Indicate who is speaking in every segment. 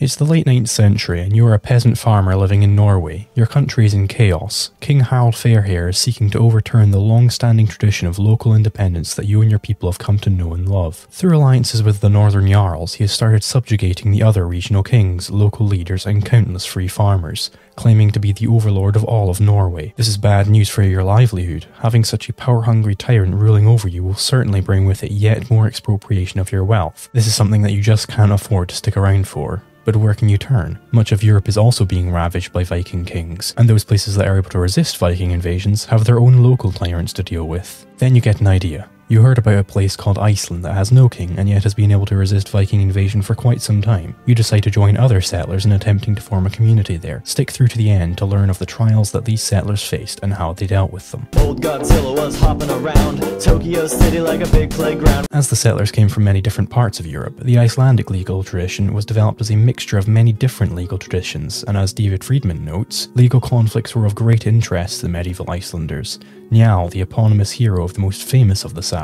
Speaker 1: It's the late 9th century, and you are a peasant farmer living in Norway. Your country is in chaos. King Harald Fairhair is seeking to overturn the long standing tradition of local independence that you and your people have come to know and love. Through alliances with the Northern Jarls, he has started subjugating the other regional kings, local leaders, and countless free farmers, claiming to be the overlord of all of Norway. This is bad news for your livelihood. Having such a power hungry tyrant ruling over you will certainly bring with it yet more expropriation of your wealth. This is something that you just can't afford to stick around for. But where can you turn? Much of Europe is also being ravaged by Viking kings, and those places that are able to resist Viking invasions have their own local tyrants to deal with. Then you get an idea. You heard about a place called Iceland that has no king and yet has been able to resist Viking invasion for quite some time. You decide to join other settlers in attempting to form a community there. Stick through to the end to learn of the trials that these settlers faced and how they dealt with them.
Speaker 2: Old Godzilla was hopping around Tokyo City like a big playground.
Speaker 1: As the settlers came from many different parts of Europe, the Icelandic legal tradition was developed as a mixture of many different legal traditions, and as David Friedman notes, legal conflicts were of great interest to the medieval Icelanders. Njal, the eponymous hero of the most famous of the sagas,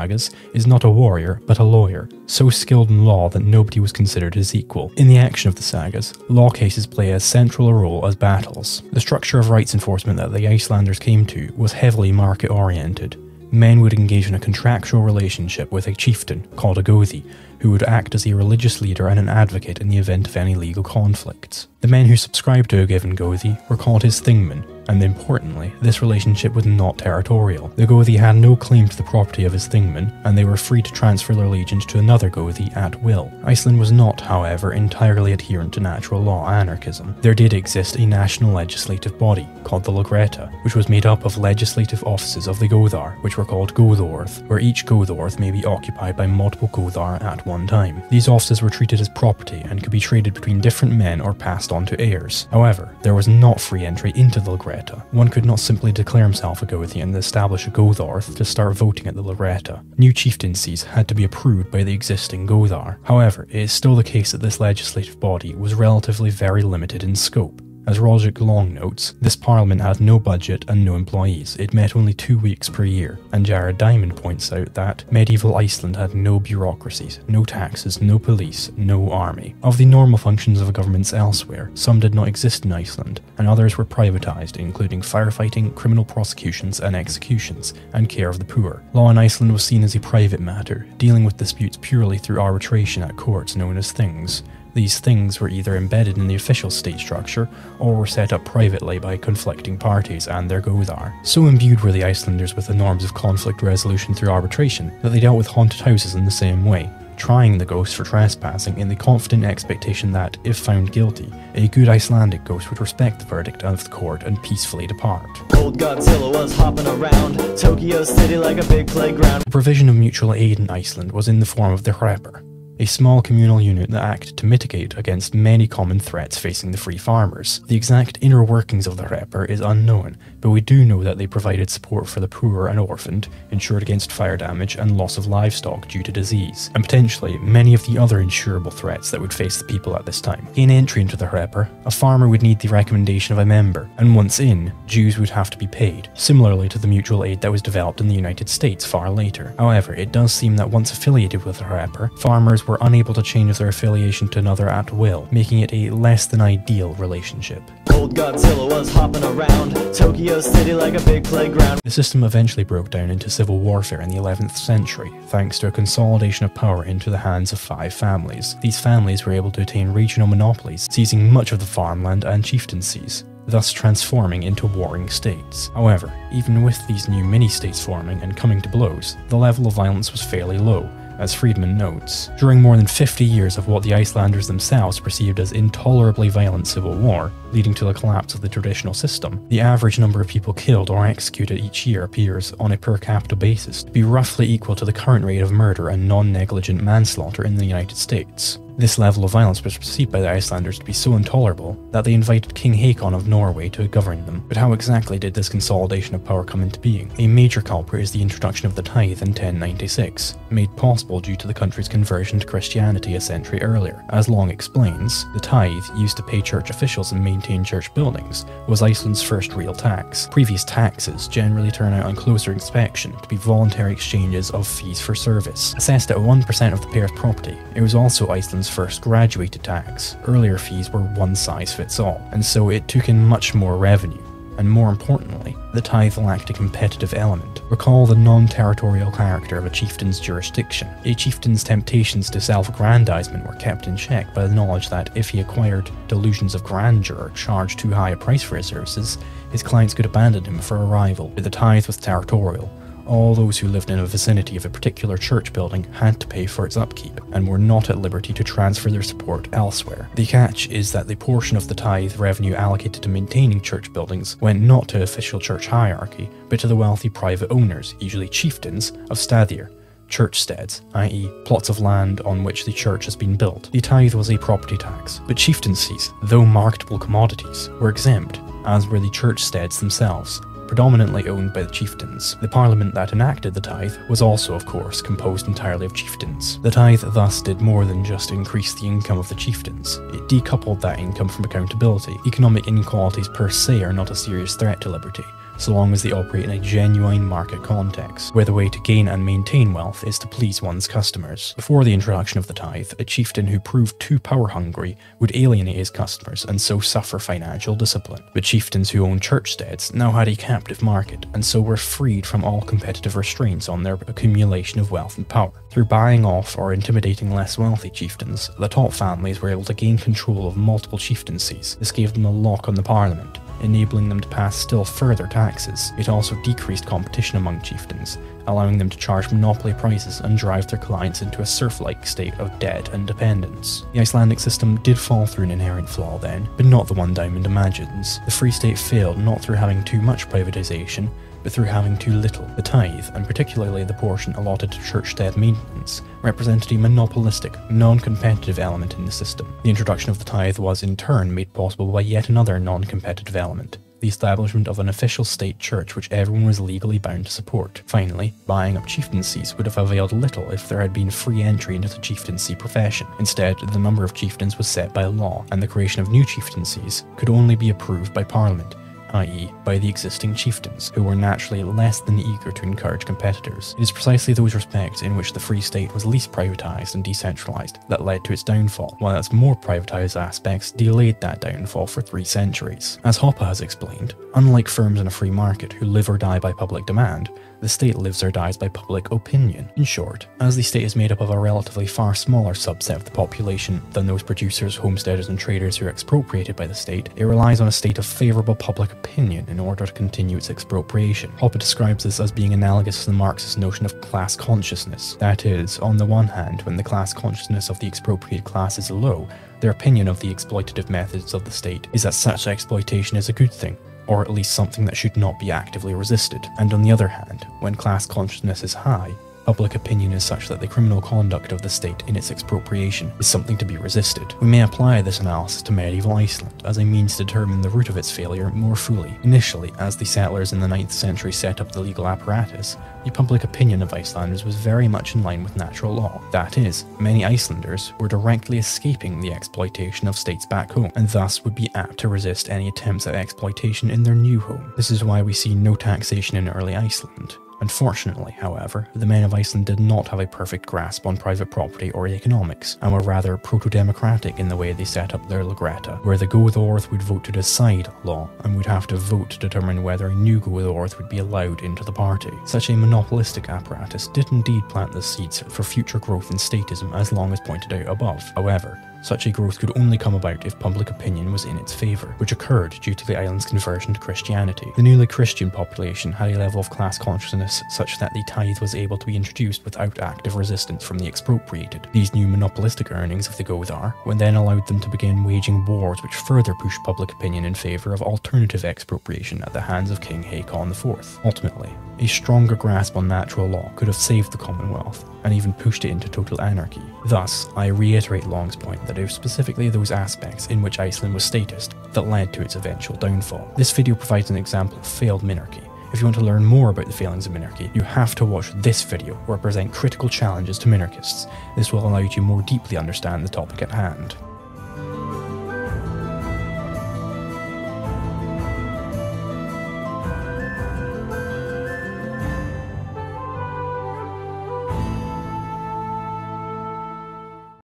Speaker 1: is not a warrior, but a lawyer, so skilled in law that nobody was considered his equal. In the action of the sagas, law cases play as central a role as battles. The structure of rights enforcement that the Icelanders came to was heavily market oriented. Men would engage in a contractual relationship with a chieftain, called a gothi, who would act as a religious leader and an advocate in the event of any legal conflicts. The men who subscribed to a given gothi were called his thingmen, and importantly, this relationship was not territorial. The Gothi had no claim to the property of his thingmen, and they were free to transfer their allegiance to another Gothi at will. Iceland was not, however, entirely adherent to natural law anarchism. There did exist a national legislative body, called the Lagreta, which was made up of legislative offices of the Gothar, which were called Gothorth, where each Gothorth may be occupied by multiple Gothar at one time. These offices were treated as property and could be traded between different men or passed on to heirs. However, there was not free entry into the Lagreta one could not simply declare himself a Gothi and establish a Gothorth to start voting at the Loretta. New chieftaincies had to be approved by the existing Gothar. However, it is still the case that this legislative body was relatively very limited in scope. As Rogic Long notes, this parliament had no budget and no employees. It met only two weeks per year. And Jared Diamond points out that medieval Iceland had no bureaucracies, no taxes, no police, no army. Of the normal functions of governments elsewhere, some did not exist in Iceland, and others were privatized, including firefighting, criminal prosecutions and executions, and care of the poor. Law in Iceland was seen as a private matter, dealing with disputes purely through arbitration at courts known as things. These things were either embedded in the official state structure or were set up privately by conflicting parties and their Gothar. So imbued were the Icelanders with the norms of conflict resolution through arbitration that they dealt with haunted houses in the same way, trying the ghost for trespassing in the confident expectation that, if found guilty, a good Icelandic ghost would respect the verdict of the court and peacefully depart.
Speaker 2: Old Godzilla was hopping around Tokyo City like a big playground.
Speaker 1: The provision of mutual aid in Iceland was in the form of the Hrepper, a small communal unit that acted to mitigate against many common threats facing the free farmers. The exact inner workings of the Hrepper is unknown, but we do know that they provided support for the poor and orphaned, insured against fire damage and loss of livestock due to disease, and potentially many of the other insurable threats that would face the people at this time. Gain entry into the Hrepper, a farmer would need the recommendation of a member, and once in, dues would have to be paid, similarly to the mutual aid that was developed in the United States far later. However, it does seem that once affiliated with the Hrepper, farmers were unable to change their affiliation to another at will, making it a less than ideal relationship.
Speaker 2: Old Godzilla was hopping around Tokyo City like a big playground.
Speaker 1: The system eventually broke down into civil warfare in the 11th century, thanks to a consolidation of power into the hands of five families. These families were able to attain regional monopolies, seizing much of the farmland and chieftaincies thus transforming into warring states. However, even with these new mini-states forming and coming to blows, the level of violence was fairly low, as Friedman notes. During more than 50 years of what the Icelanders themselves perceived as intolerably violent civil war, leading to the collapse of the traditional system, the average number of people killed or executed each year appears, on a per capita basis, to be roughly equal to the current rate of murder and non-negligent manslaughter in the United States. This level of violence was perceived by the Icelanders to be so intolerable that they invited King Haakon of Norway to govern them. But how exactly did this consolidation of power come into being? A major culprit is the introduction of the tithe in 1096, made possible due to the country's conversion to Christianity a century earlier. As Long explains, the tithe, used to pay church officials and maintain church buildings, was Iceland's first real tax. Previous taxes generally turn out on closer inspection to be voluntary exchanges of fees for service. Assessed at 1% of the payer's property, it was also Iceland's first graduated tax. Earlier fees were one size fits all, and so it took in much more revenue. And more importantly, the tithe lacked a competitive element. Recall the non territorial character of a chieftain's jurisdiction. A chieftain's temptations to self aggrandizement were kept in check by the knowledge that if he acquired delusions of grandeur or charged too high a price for his services, his clients could abandon him for a rival. The tithe was territorial, all those who lived in a vicinity of a particular church building had to pay for its upkeep and were not at liberty to transfer their support elsewhere. The catch is that the portion of the tithe revenue allocated to maintaining church buildings went not to official church hierarchy, but to the wealthy private owners, usually chieftains, of Staðir, churchsteads, i.e., plots of land on which the church has been built. The tithe was a property tax, but chieftaincies, though marketable commodities, were exempt, as were the churchsteads themselves, predominantly owned by the chieftains. The parliament that enacted the tithe was also, of course, composed entirely of chieftains. The tithe thus did more than just increase the income of the chieftains, it decoupled that income from accountability. Economic inequalities per se are not a serious threat to liberty, so long as they operate in a genuine market context, where the way to gain and maintain wealth is to please one's customers. Before the introduction of the tithe, a chieftain who proved too power hungry would alienate his customers and so suffer financial discipline. But chieftains who owned churchsteads now had a captive market and so were freed from all competitive restraints on their accumulation of wealth and power. Through buying off or intimidating less wealthy chieftains, the top families were able to gain control of multiple chieftaincies. This gave them a lock on the parliament, enabling them to pass still further taxes. It also decreased competition among chieftains, allowing them to charge monopoly prices and drive their clients into a serf like state of debt and dependence. The Icelandic system did fall through an inherent flaw then, but not the one Diamond imagines. The Free State failed not through having too much privatisation, but through having too little. The tithe, and particularly the portion allotted to churchstead maintenance, represented a monopolistic, non competitive element in the system. The introduction of the tithe was in turn made possible by yet another non competitive element the establishment of an official state church which everyone was legally bound to support. Finally, buying up chieftaincies would have availed little if there had been free entry into the chieftaincy profession. Instead, the number of chieftains was set by law, and the creation of new chieftaincies could only be approved by Parliament, i.e., by the existing chieftains, who were naturally less than eager to encourage competitors. It is precisely those respects in which the Free State was least privatised and decentralised that led to its downfall, while its more privatised aspects delayed that downfall for three centuries. As Hoppe has explained, unlike firms in a free market who live or die by public demand, the state lives or dies by public opinion. In short, as the state is made up of a relatively far smaller subset of the population than those producers, homesteaders, and traders who are expropriated by the state, it relies on a state of favourable public opinion in order to continue its expropriation. Hoppe describes this as being analogous to the Marxist notion of class consciousness. That is, on the one hand, when the class consciousness of the expropriated class is low, their opinion of the exploitative methods of the state is that such exploitation is a good thing, or at least something that should not be actively resisted. And on the other hand, when class consciousness is high, public opinion is such that the criminal conduct of the state in its expropriation is something to be resisted. We may apply this analysis to medieval Iceland as a means to determine the root of its failure more fully. Initially, as the settlers in the 9th century set up the legal apparatus, the public opinion of Icelanders was very much in line with natural law. That is, many Icelanders were directly escaping the exploitation of states back home, and thus would be apt to resist any attempts at exploitation in their new home. This is why we see no taxation in early Iceland. Unfortunately, however, the men of Iceland did not have a perfect grasp on private property or economics, and were rather proto-democratic in the way they set up their Lagretta, where the Goðorð would vote to decide law, and would have to vote to determine whether a new Goðorð would be allowed into the party. Such a monopolistic apparatus did indeed plant the seeds for future growth in statism as long as pointed out above. However, such a growth could only come about if public opinion was in its favour, which occurred due to the island's conversion to Christianity. The newly Christian population had a level of class consciousness such that the tithe was able to be introduced without active resistance from the expropriated. These new monopolistic earnings of the Goðar would then allowed them to begin waging wars which further pushed public opinion in favour of alternative expropriation at the hands of King Haakon IV. Ultimately, a stronger grasp on natural law could have saved the Commonwealth and even pushed it into total anarchy. Thus, I reiterate Long's point that it was specifically those aspects in which Iceland was statist that led to its eventual downfall. This video provides an example of failed minarchy. If you want to learn more about the failings of minarchy, you have to watch this video where I present critical challenges to minarchists. This will allow you to more deeply understand the topic at hand.